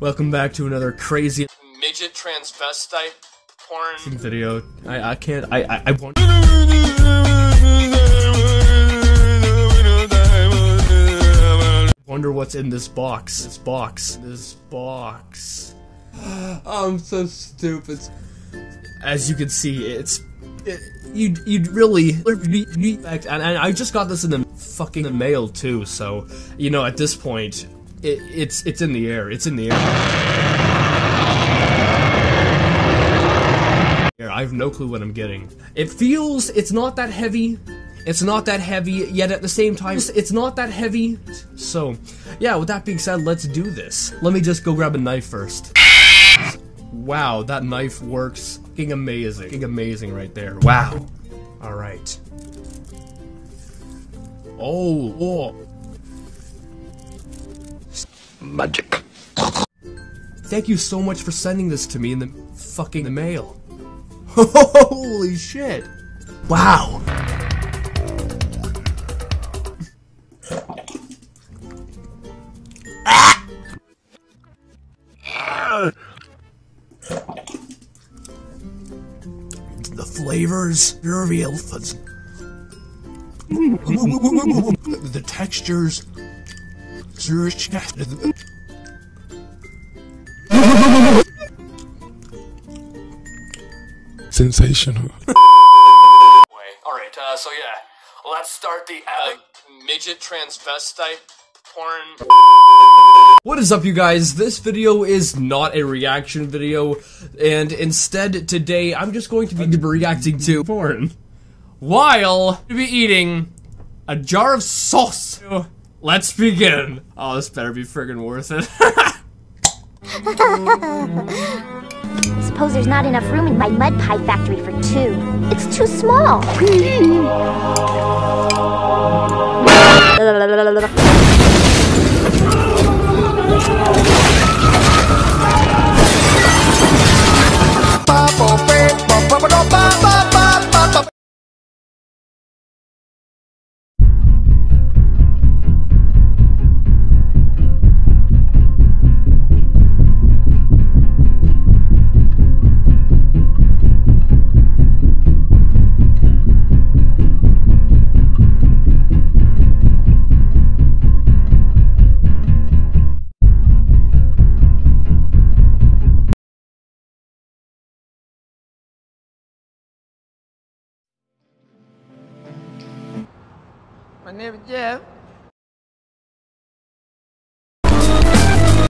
Welcome back to another crazy midget transvestite porn. video. I I can't I I, I want. Wonder what's in this box. This box. This box. I'm so stupid. As you can see, it's it, you'd you'd really and, and I just got this in the fucking mail too. So you know, at this point, it, it's it's in the air. It's in the air. I have no clue what I'm getting. It feels it's not that heavy. It's not that heavy, yet at the same time, it's not that heavy. So, yeah, with that being said, let's do this. Let me just go grab a knife first. Wow, that knife works fucking amazing. Fucking amazing right there. Wow. Alright. Oh, oh. Magic. Thank you so much for sending this to me in the fucking mail. Holy shit. Wow. The flavors real fuzz. the textures. Sensational. Alright, uh, so yeah. Let's start the uh, midget transvestite porn. What is up you guys? This video is not a reaction video, and instead today I'm just going to be reacting to porn. While to be eating a jar of sauce. Let's begin. Oh, this better be friggin' worth it. Suppose there's not enough room in my mud pie factory for two. It's too small. papo. My name is Jeff.